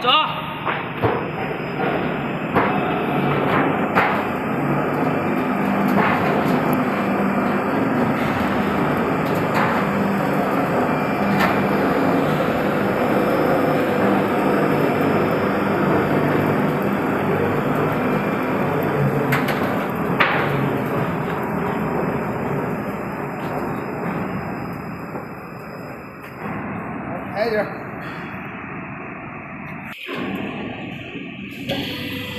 走。开一点。Thank you.